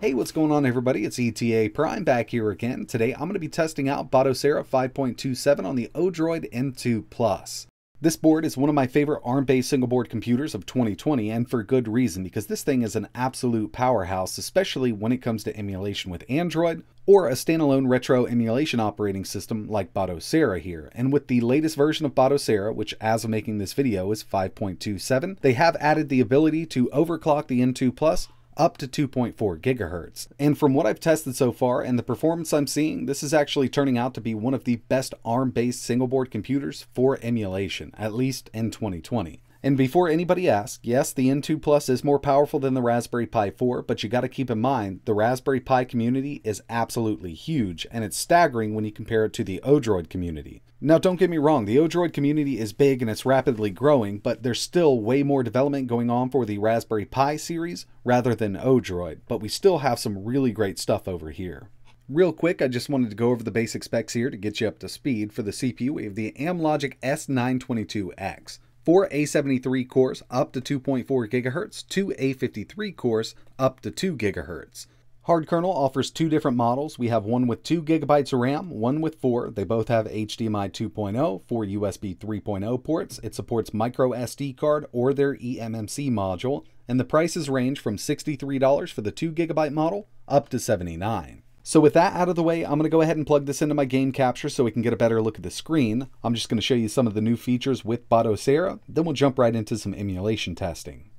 Hey, what's going on everybody? It's ETA Prime back here again. Today I'm going to be testing out Batocera 5.27 on the Odroid N2 Plus. This board is one of my favorite ARM-based single-board computers of 2020 and for good reason because this thing is an absolute powerhouse, especially when it comes to emulation with Android or a standalone retro emulation operating system like Batocera here. And with the latest version of Batocera, which as of making this video is 5.27, they have added the ability to overclock the N2 Plus up to 2.4 gigahertz. And from what I've tested so far and the performance I'm seeing, this is actually turning out to be one of the best ARM-based single board computers for emulation, at least in 2020. And before anybody asks, yes, the N2 Plus is more powerful than the Raspberry Pi 4, but you got to keep in mind the Raspberry Pi community is absolutely huge, and it's staggering when you compare it to the Odroid community. Now, don't get me wrong, the Odroid community is big and it's rapidly growing, but there's still way more development going on for the Raspberry Pi series rather than Odroid, but we still have some really great stuff over here. Real quick, I just wanted to go over the basic specs here to get you up to speed. For the CPU, we have the Amlogic S922X. Four A73 cores up to 2.4 GHz, two A53 cores up to 2 GHz. Hardkernel offers two different models. We have one with 2 gigabytes of RAM, one with 4. They both have HDMI 2.0, four USB 3.0 ports. It supports micro SD card or their eMMC module, and the prices range from $63 for the 2 gigabyte model up to 79. So with that out of the way, I'm going to go ahead and plug this into my game capture so we can get a better look at the screen. I'm just going to show you some of the new features with Batocera, then we'll jump right into some emulation testing.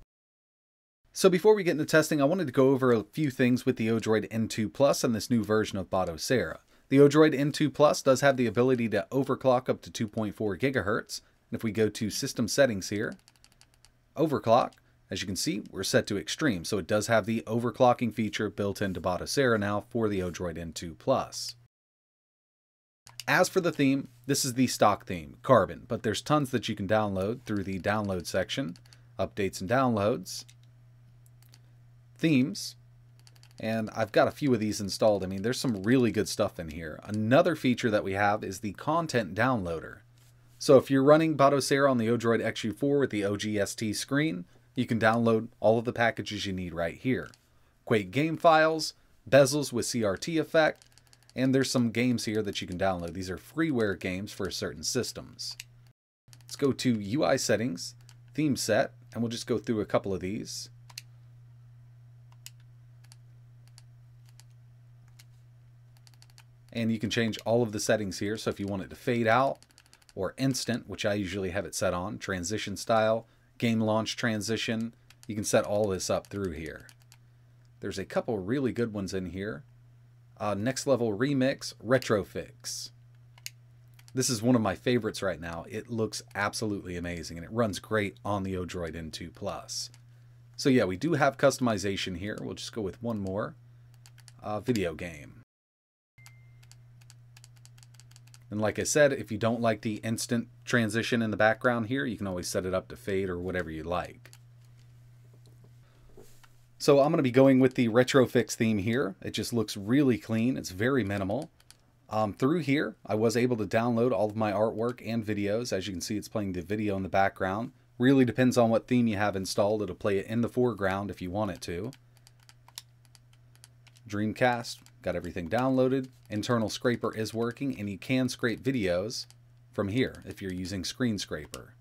So before we get into testing, I wanted to go over a few things with the Odroid N2 Plus and this new version of Batocera. The Odroid N2 Plus does have the ability to overclock up to 2.4 gigahertz. And if we go to system settings here, overclock, as you can see, we're set to extreme. So it does have the overclocking feature built into Batocera now for the Odroid N2 Plus. As for the theme, this is the stock theme, Carbon, but there's tons that you can download through the download section, updates and downloads, themes. And I've got a few of these installed. I mean, there's some really good stuff in here. Another feature that we have is the content downloader. So if you're running Batocera on the Odroid XU4 with the OGST screen, you can download all of the packages you need right here. Quake game files, bezels with CRT effect, and there's some games here that you can download. These are freeware games for certain systems. Let's go to UI settings, theme set, and we'll just go through a couple of these. And you can change all of the settings here. So if you want it to fade out or instant, which I usually have it set on, transition style, game launch transition, you can set all this up through here. There's a couple really good ones in here. Uh, Next Level Remix, Retrofix. This is one of my favorites right now. It looks absolutely amazing and it runs great on the Odroid N2 Plus. So yeah, we do have customization here. We'll just go with one more. Uh, video game. And like I said, if you don't like the instant transition in the background here, you can always set it up to fade or whatever you like. So I'm going to be going with the Retrofix theme here. It just looks really clean. It's very minimal. Um, through here, I was able to download all of my artwork and videos. As you can see, it's playing the video in the background. Really depends on what theme you have installed. It'll play it in the foreground if you want it to. Dreamcast, got everything downloaded. Internal scraper is working and you can scrape videos from here if you're using Screen Scraper.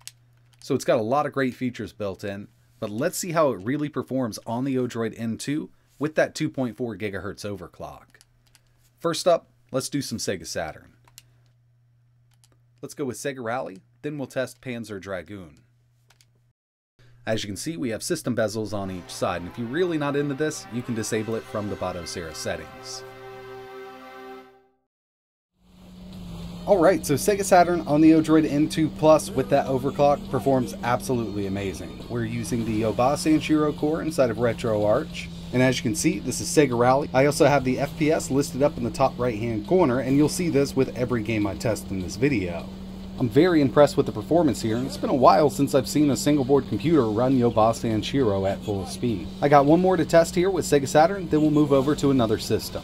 So it's got a lot of great features built in, but let's see how it really performs on the Odroid N2 with that 2.4 gigahertz overclock. First up, let's do some Sega Saturn. Let's go with Sega Rally, then we'll test Panzer Dragoon. As you can see, we have system bezels on each side, and if you're really not into this, you can disable it from the Batocera settings. Alright, so Sega Saturn on the Odroid N2 Plus with that overclock performs absolutely amazing. We're using the Yaba Sanshiro core inside of RetroArch. And as you can see, this is Sega Rally. I also have the FPS listed up in the top right hand corner, and you'll see this with every game I test in this video. I'm very impressed with the performance here, and it's been a while since I've seen a single board computer run Yobasa and Sanshiro at full speed. I got one more to test here with Sega Saturn, then we'll move over to another system.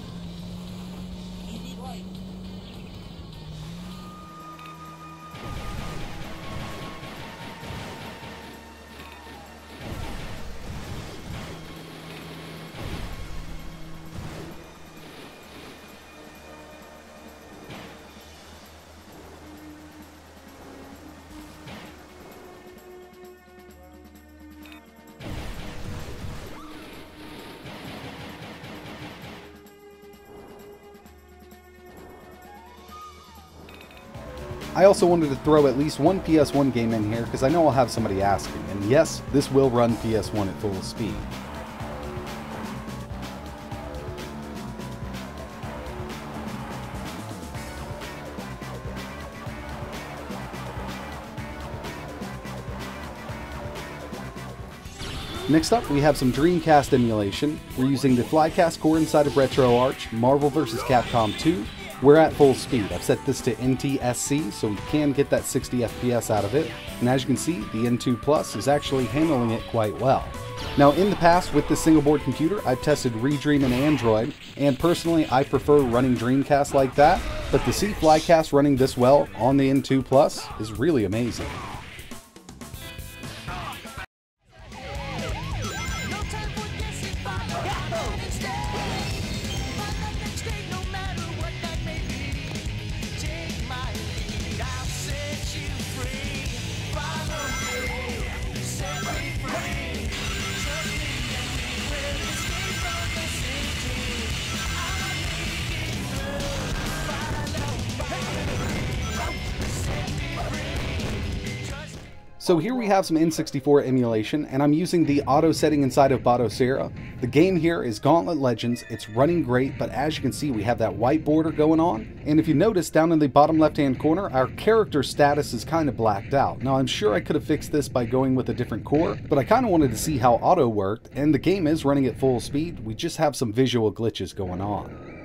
I also wanted to throw at least one PS1 game in here because I know I'll have somebody asking, and yes, this will run PS1 at full speed. Next up, we have some Dreamcast emulation. We're using the Flycast core inside of RetroArch, Marvel vs. Capcom 2. We're at full speed. I've set this to NTSC, so we can get that 60 FPS out of it. And as you can see, the N2 Plus is actually handling it quite well. Now, in the past, with this single board computer, I've tested Redream and Android, and personally, I prefer running Dreamcast like that, but to see Flycast running this well on the N2 Plus is really amazing. So here we have some N64 emulation, and I'm using the auto setting inside of Batocera. The game here is Gauntlet Legends. It's running great, but as you can see, we have that white border going on. And if you notice, down in the bottom left-hand corner, our character status is kind of blacked out. Now, I'm sure I could have fixed this by going with a different core, but I kind of wanted to see how auto worked, and the game is running at full speed. We just have some visual glitches going on.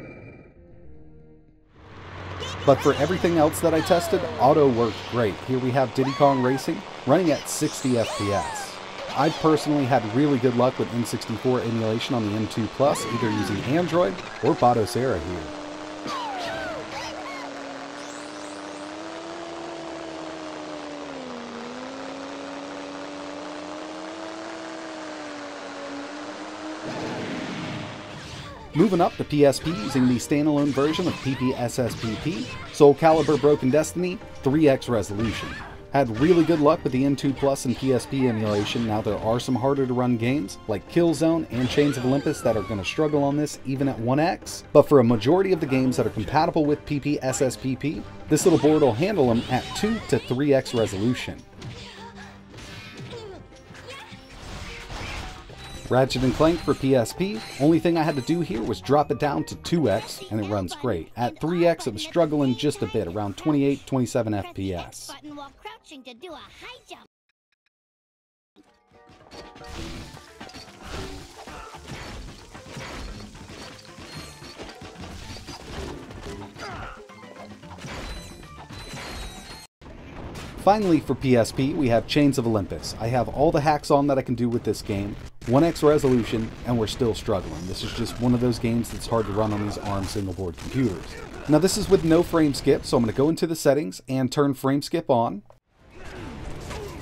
But for everything else that I tested, auto worked great. Here we have Diddy Kong Racing running at 60 FPS. I personally had really good luck with N64 emulation on the N2 Plus, either using Android or Batocera here. Moving up to PSP using the standalone version of PPSSPP, Soul Calibur Broken Destiny, 3x resolution. Had really good luck with the N2 Plus and PSP emulation. Now there are some harder to run games like Killzone and Chains of Olympus that are going to struggle on this even at 1x. But for a majority of the games that are compatible with PPSSPP, this little board will handle them at 2 to 3x resolution. Ratchet & Clank for PSP, only thing I had to do here was drop it down to 2x and it runs great. At 3x it was struggling just a bit, around 28, 27 FPS. Finally, for PSP, we have Chains of Olympus. I have all the hacks on that I can do with this game, 1x resolution, and we're still struggling. This is just one of those games that's hard to run on these ARM single board computers. Now this is with no frame skip, so I'm going to go into the settings and turn frame skip on.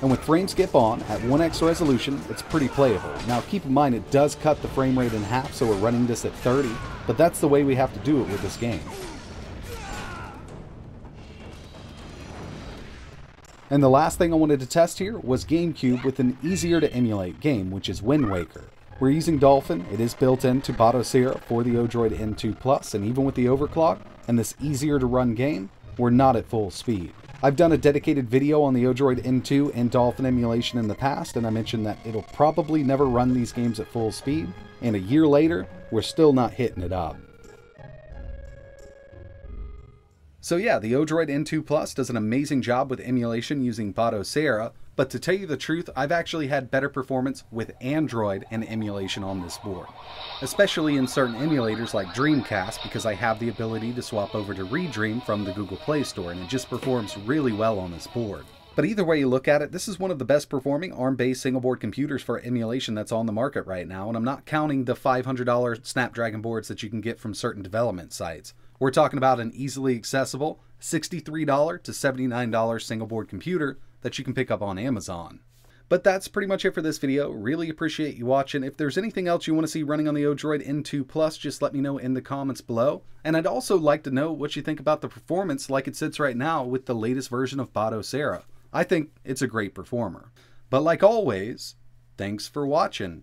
And with frame skip on, at 1x resolution, it's pretty playable. Now keep in mind it does cut the frame rate in half, so we're running this at 30, but that's the way we have to do it with this game. And the last thing I wanted to test here was GameCube with an easier to emulate game, which is Wind Waker. We're using Dolphin, it is built into Batocera for the Odroid N2 Plus, and even with the overclock and this easier to run game, we're not at full speed. I've done a dedicated video on the Odroid N2 and Dolphin emulation in the past, and I mentioned that it'll probably never run these games at full speed, and a year later, we're still not hitting it up. So yeah, the Odroid N2 Plus does an amazing job with emulation using Batocera, but to tell you the truth, I've actually had better performance with Android and emulation on this board. Especially in certain emulators like Dreamcast because I have the ability to swap over to Redream from the Google Play Store and it just performs really well on this board. But either way you look at it, this is one of the best performing ARM-based single board computers for emulation that's on the market right now, and I'm not counting the $500 Snapdragon boards that you can get from certain development sites. We're talking about an easily accessible $63 to $79 single board computer that you can pick up on Amazon. But that's pretty much it for this video. Really appreciate you watching. If there's anything else you want to see running on the Odroid N2 Plus, just let me know in the comments below. And I'd also like to know what you think about the performance like it sits right now with the latest version of Batocera. I think it's a great performer. But like always, thanks for watching.